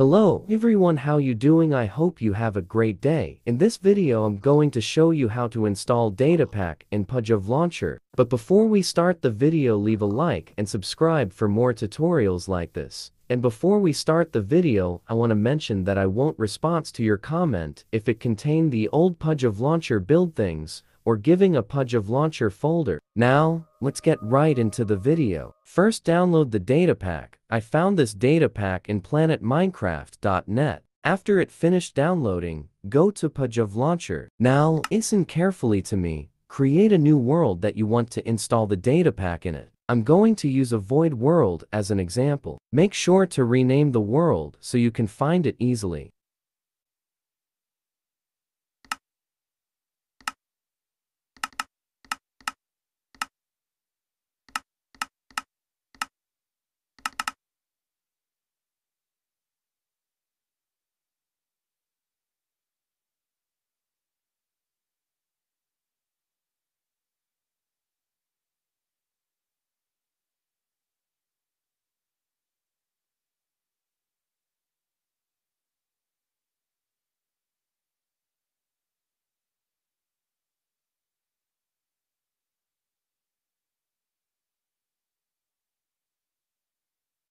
Hello everyone how you doing I hope you have a great day. In this video I'm going to show you how to install Datapack in Pojav Launcher. But before we start the video leave a like and subscribe for more tutorials like this. And before we start the video, I want to mention that I won't response to your comment if it contain the old Pojav Launcher build things, or giving a Pojav Launcher folder. Now, let's get right into the video. First download the data pack. I found this data pack in planetminecraft.net. After it finished downloading, go to Pojav Launcher. Now, listen carefully to me. Create a new world that you want to install the data pack in it. I'm going to use a void world as an example. Make sure to rename the world so you can find it easily.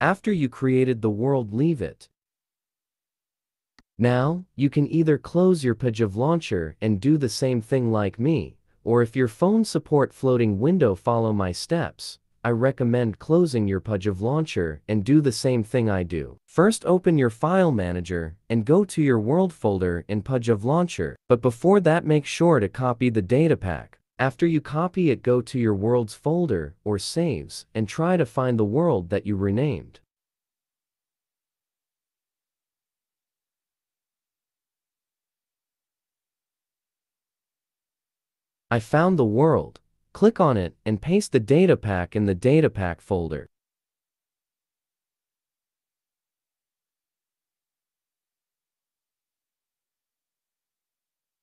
After you created the world leave it. Now, you can either close your Pojav launcher and do the same thing like me, or if your phone support floating window follow my steps, I recommend closing your Pojav launcher and do the same thing I do. First open your file manager and go to your world folder in Pojav launcher, but before that make sure to copy the data pack. After you copy it go to your worlds folder or saves and try to find the world that you renamed. I found the world. Click on it and paste the data pack in the data pack folder.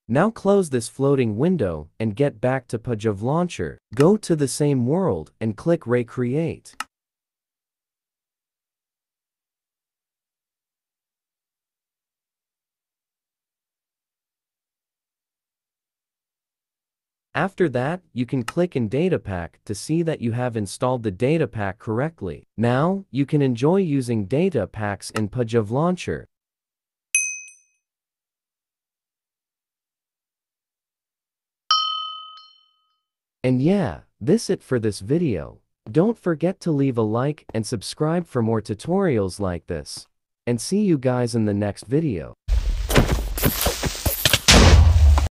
Now close this floating window and get back to Pojav Launcher. Go to the same world and click Recreate. After that, you can click in Datapack to see that you have installed the Datapack correctly. Now, you can enjoy using data packs in Pojav Launcher. And yeah, this it for this video. Don't forget to leave a like and subscribe for more tutorials like this. And see you guys in the next video.